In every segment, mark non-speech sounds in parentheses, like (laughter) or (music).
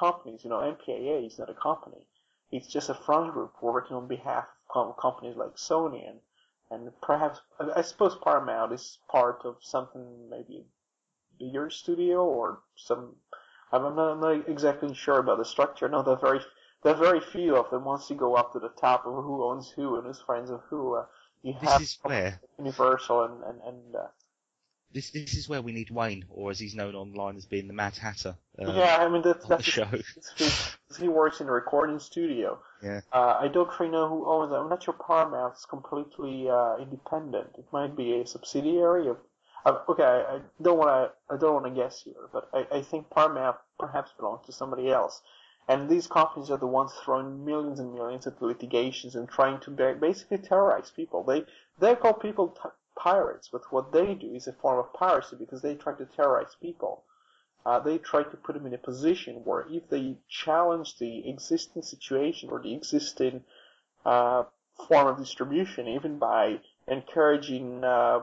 companies. You know, MPAA is not a company. It's just a front group working on behalf of companies like Sony and and perhaps I suppose Paramount is part of something maybe bigger studio or some. I'm not, I'm not exactly sure about the structure. No, there are very there are very few of them. Once you go up to the top of who owns who and who's friends of who, uh, you This have Universal and and and. Uh, this this is where we need Wayne, or as he's known online as being the Mad Hatter. um, yeah, I mean that's on the that's show. He, he works in a recording studio. Yeah. Uh, I don't really know who owns it. I'm not sure Paramount is completely uh, independent. It might be a subsidiary of. Uh, okay, I, don't want to. I don't want to guess here, but I, I think Paramount perhaps belongs to somebody else. And these companies are the ones throwing millions and millions into litigations and trying to basically terrorize people. They they call people t- pirates, but what they do is a form of piracy because they try to terrorize people. Uh, they try to put them in a position where if they challenge the existing situation or the existing uh, form of distribution, even by encouraging uh,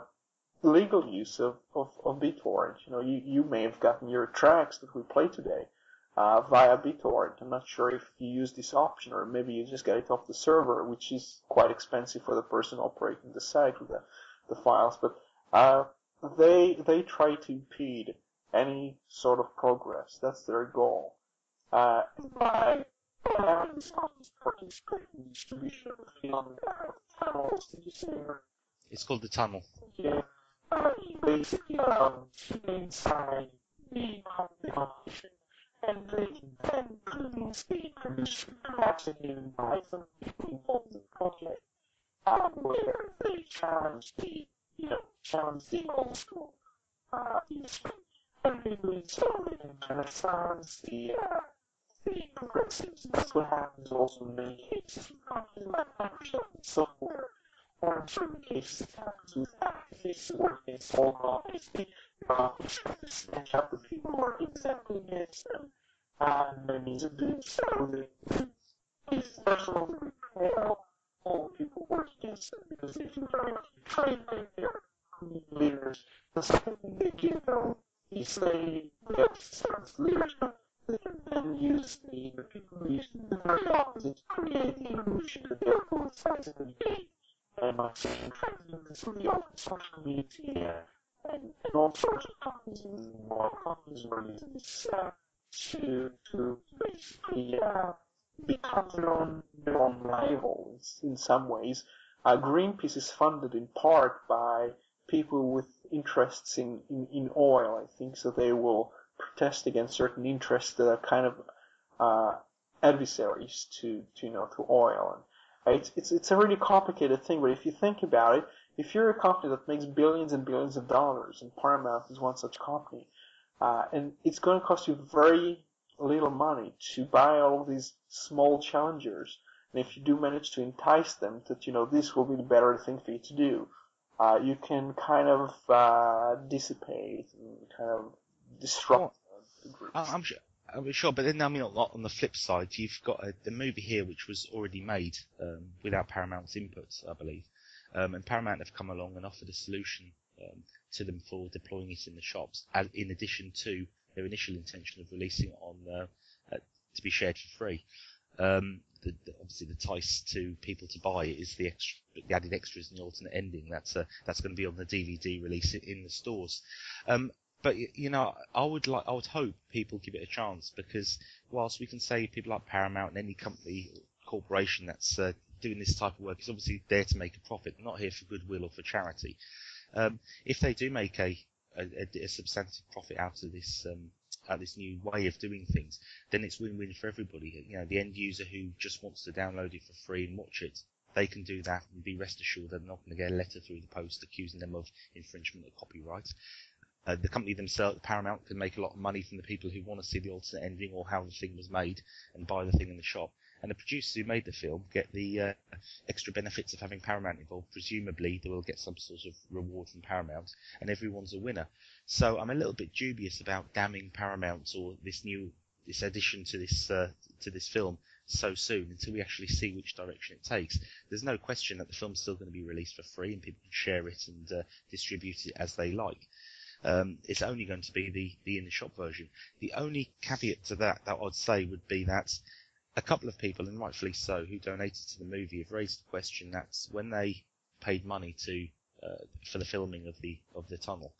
legal use of, of, of BitTorrent, you know, you, you may have gotten your tracks that we play today uh, via BitTorrent. I'm not sure if you use this option or maybe you just get it off the server, which is quite expensive for the person operating the site with the, the files. But uh, they they try to impede any sort of progress. That's their goal. Uh, by allowing songs participate in distribution of film tunnels, did you say, or It's called the Tunnel. yeah, basically um, inside the competition and they then produce the permission perhaps even by some people the project um, where they challenge the, you know, challenge the old school uh, they do it so in Renaissance, the, uh, the progressives. That's what happens also in many cases like Microsoft and software or in certain cases it happens with activists where they solve companies. They accomplish this snatch out the people who are exactly against them. And by means of doing so, they they special repel all the people work against them because if you try to train like their community leaders, the second they though is they they exercise leadership they can then use the, the use the to create the illusion that they're both sides of the. And by saying this really open social media and, and all sorts of companies and more companies are using this to to basically uh, become their own their own rivals in some ways. Uh, Greenpeace is funded in part by people with interests in, in, in oil, I think, so they will protest against certain interests that are kind of uh, adversaries to, to you know to oil. And it's, it's it's a really complicated thing, but if you think about it, if you're a company that makes billions and billions of dollars, and Paramount is one such company, uh, and it's going to cost you very little money to buy all of these small challengers. And if you do manage to entice them that you know this will be the better thing for you to do, uh, you can kind of uh, dissipate and kind of disrupt the group. I'm sure. I'm sure, but then I mean, on on the flip side, you've got a, the movie here which was already made um, without Paramount's input, I believe, um, and Paramount have come along and offered a solution um, to them for deploying it in the shops, as, in addition to their initial intention of releasing it on uh, uh, to be shared for free. Um, the, obviously, the ties to people to buy is the extra, the added extras and the alternate ending. That's uh, that's going to be on the DVD release in the stores. Um, but you know, I would like, I would hope people give it a chance because whilst we can say people like Paramount and any company corporation that's uh, doing this type of work is obviously there to make a profit, not here for goodwill or for charity. Um, if they do make a, a, a- a substantive profit out of this um, out of this new way of doing things, then it's win-win for everybody. You know, the end user who just wants to download it for free and watch it, they can do that and be rest assured they're not going to get a letter through the post accusing them of infringement of copyright. Uh, the company themselves, Paramount, can make a lot of money from the people who want to see the alternate ending or how the thing was made and buy the thing in the shop. And the producers who made the film get the uh, extra benefits of having Paramount involved. Presumably, they will get some sort of reward from Paramount, and everyone's a winner. So I'm a little bit dubious about damning Paramount or this new this addition to this uh, to this film so soon until we actually see which direction it takes. There's no question that the film's still going to be released for free and people can share it and uh, distribute it as they like. um, it's only going to be the, the in the shop version. The only caveat to that that I'd say would be that a couple of people, and rightfully so, who donated to the movie have raised the question that when they paid money to uh, for the filming of the of the tunnel,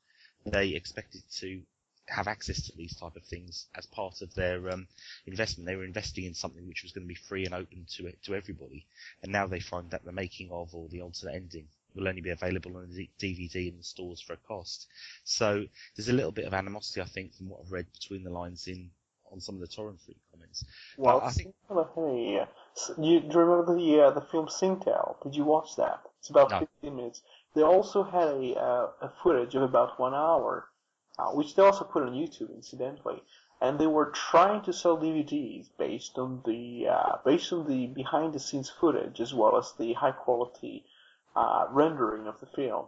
they expected to have access to these type of things as part of their um, investment. They were investing in something which was going to be free and open to it to everybody, and now they find that the making of or the alternate ending will only be available on a DVD in the stores for a cost. So there's a little bit of animosity, I think, from what I've read between the lines in on some of the TorrentFreak comments. Well, I think hey, you, do you remember the uh, the film Sintel? Did you watch that? It's about No. 15 minutes. They also had a uh, a footage of about one hour, uh, which they also put on YouTube, incidentally. And they were trying to sell DVDs based on the uh, based on the behind the scenes footage as well as the high quality uh, rendering of the film.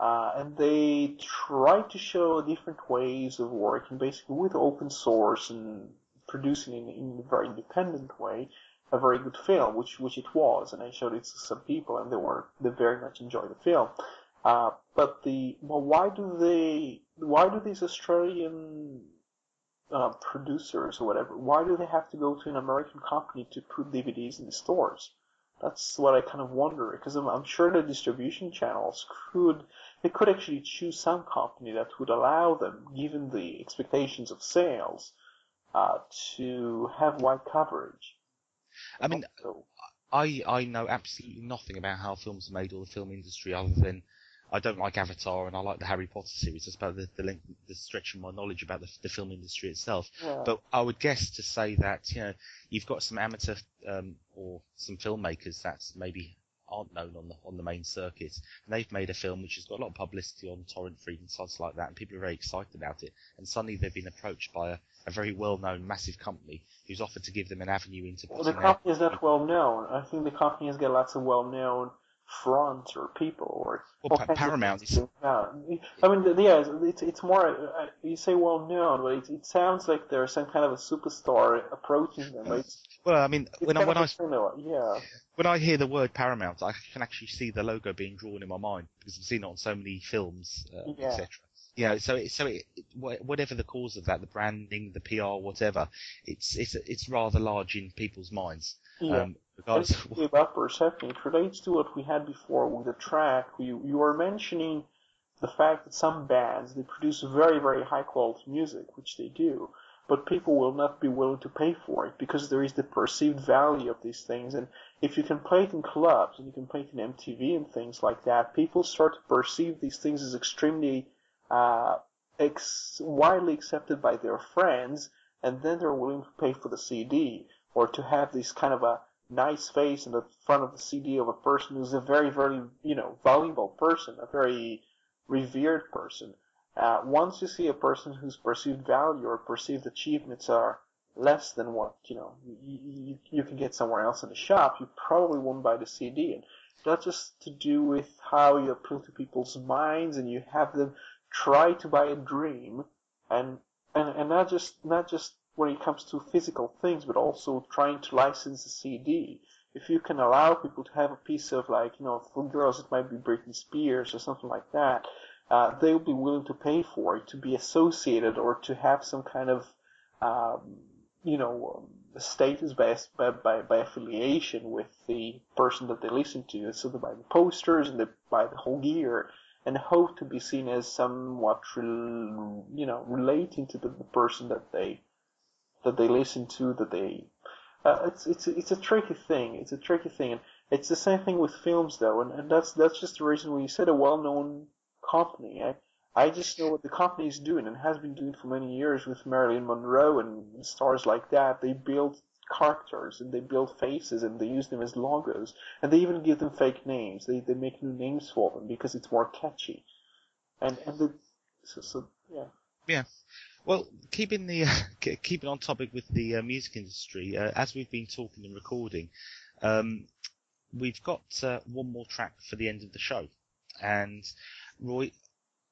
Uh, and they tried to show different ways of working, basically with open source and producing in, in a very independent way a very good film, which which it was. And I showed it to some people, and they were they very much enjoyed the film. Uh, but the well, why do they? Why do these Australian uh, producers or whatever? Why do they have to go to an American company to put DVDs in the stores? That's what I kind of wonder because I'm, I'm sure the distribution channels could they could actually choose some company that would allow them, given the expectations of sales, uh, to have wide coverage. I mean, So, I I know absolutely nothing about how films are made or the film industry other than I don't like Avatar and I like the Harry Potter series. That's about the the, length, the stretch of my knowledge about the, the film industry itself. yeah. But I would guess to say that you know you've got some amateur um, or some filmmakers that maybe aren't known on the on the main circuit, and they've made a film which has got a lot of publicity on TorrentFreak and sites like that, and people are very excited about it. And suddenly they've been approached by a, a very well-known massive company who's offered to give them an avenue into Well, the company is not well known. I think the company has got lots of well known fronts or people or. Well, Pa- Paramount is- Yeah. I mean, yeah, it's, it's more, uh, you say well known, but it, it sounds like there's some kind of a superstar approaching them. It's, Well, I mean, it's when I when I similar, yeah. when I hear the word Paramount, I can actually see the logo being drawn in my mind because I've seen it on so many films, uh, Yeah. etc. You know, so it, so it, whatever the cause of that, the branding, the PR, whatever, it's it's it's rather large in people's minds. Yeah. Um, of Basically about perception, it relates to what we had before with the track. You, you were mentioning the fact that some bands, they produce very, very high quality music, which they do, but people will not be willing to pay for it because there is the perceived value of these things. And if you can play it in clubs and you can play it in MTV and things like that, people start to perceive these things as extremely uh, ex- widely accepted by their friends, and then they're willing to pay for the CD or to have this kind of a nice face in the front of the CD of a person who's a very, very, you know, valuable person, a very revered person. Uh, once you see a person whose perceived value or perceived achievements are less than what you know you, you, you can get somewhere else in the shop, you probably won't buy the CD. And that's just to do with how you appeal to people's minds and you have them try to buy a dream and and, and not just not just when it comes to physical things, but also trying to license a CD. If you can allow people to have a piece of like, you know, for girls it might be Britney Spears or something like that, uh, they'll be willing to pay for it to be associated or to have some kind of, um, you know, um, status by, by, by, by affiliation with the person that they listen to. So they buy the posters and they buy the whole gear and hope to be seen as somewhat, rel- you know, relating to the, the person that they that they listen to, that they. Uh, it's it's it's a tricky thing. It's a tricky thing, and it's the same thing with films, though, and, and that's that's just the reason we said a well-known company. I I just know what the company is doing and has been doing for many years with Marilyn Monroe and stars like that. They build characters and they build faces and they use them as logos and they even give them fake names. They they make new names for them because it's more catchy. And and the so, so yeah. Well, keeping the uh, (laughs) keeping on topic with the uh, music industry, uh, as we've been talking and recording, um, we've got uh, one more track for the end of the show, and Roy,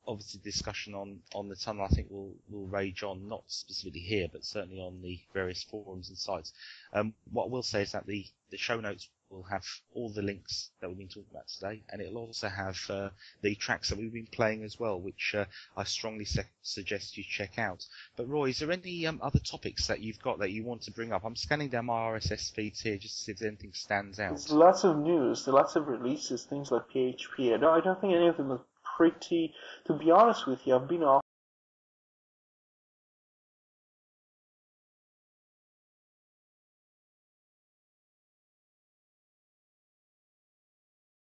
obviously, discussion on on the tunnel, I think will will rage on, not specifically here, but certainly on the various forums and sites. Um, what I will say is that the the show notes will have all the links that we've been talking about today, and it'll also have uh, the tracks that we've been playing as well, which uh, I strongly su- suggest you check out. But Roy, is there any um, other topics that you've got that you want to bring up? I'm scanning down my RSS feeds here just to see if anything stands out. There's lots of news, there's lots of releases, things like PHP. I don't, I don't think any of them are pretty. To be honest with you, I've been off